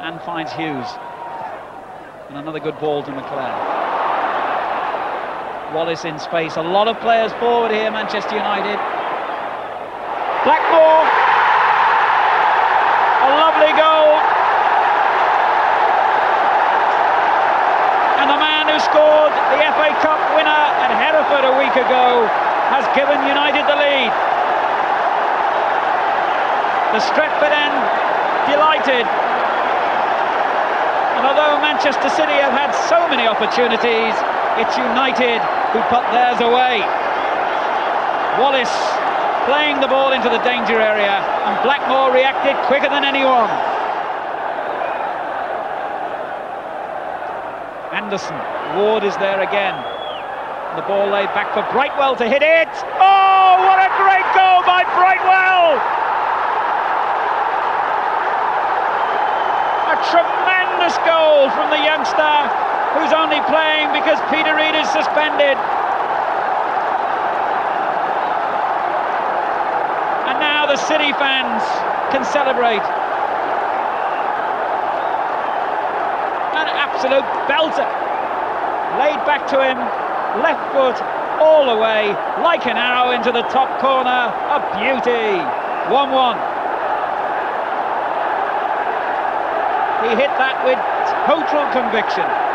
and finds Hughes. And another good ball to McClair. Wallace in space. A lot of players forward here, Manchester United. Blackmore. A lovely goal. And the man who scored the FA Cup winner at Hereford a week ago has given United the lead. The Stretford end delighted. And although Manchester City have had so many opportunities, it's United who put theirs away. Wallace playing the ball into the danger area, and Blackmore reacted quicker than anyone. Anderson, Ward is there again. The ball laid back for Brightwell to hit it. Oh, what a great goal by Brightwell! A tremendous goal from the youngster who's only playing because Peter Reid is suspended. And now the City fans can celebrate. An absolute belter. Laid back to him, left foot all the way, like an arrow into the top corner. A beauty. 1-1. He hit that with total conviction.